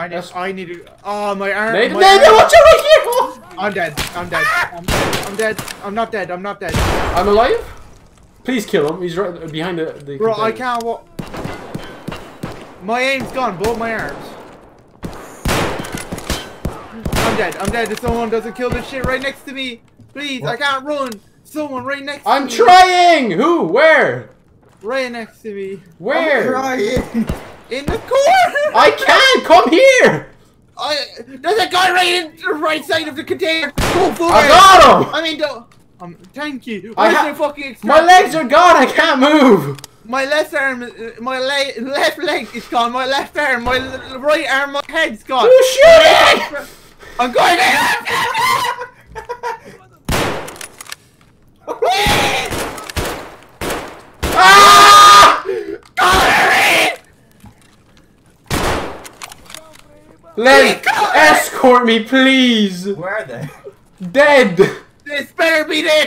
I need, That's- I need to. Oh, my arm. Nathan, my Nathan, arm- watch out right here! I'm dead. I'm dead. I'm dead. I'm dead. I'm not dead. I'm not dead. I'm alive? Please kill him. He's right behind the. the Bro, I can't walk. My aim's gone. Both my arms. I'm dead. I'm dead. If someone doesn't kill this shit right next to me, please, I can't run. Someone right next to me. I'm trying! Who? Where? Right next to me. Where? Crying. In the corner. I! Come here! I, there's a guy right in the right side of the container. Go for I it. got him! I mean, don't. Um, thank you. I Where's my fucking? My legs are gone, I can't move! My left arm, uh, my le left leg is gone. My left arm, my l- right arm, my head's gone. Who's shooting? I'm going in. Let escort me, please! Where are they? Dead! This better be their.